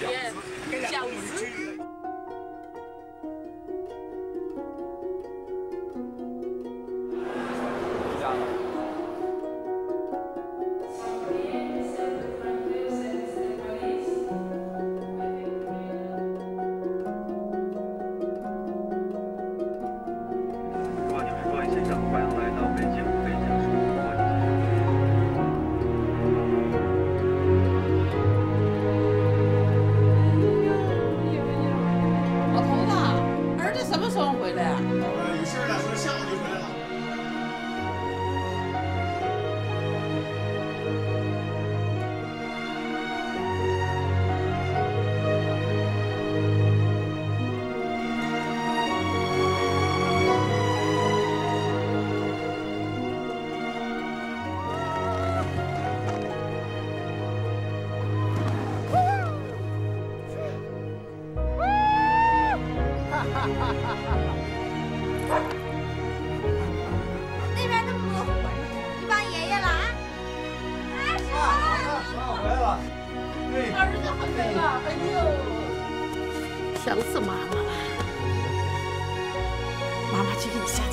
讨厌下雨那边那么多火，你帮爷爷了啊？妈，妈回来了。儿子回来了，哎呦，想死妈妈了。妈妈去给你下。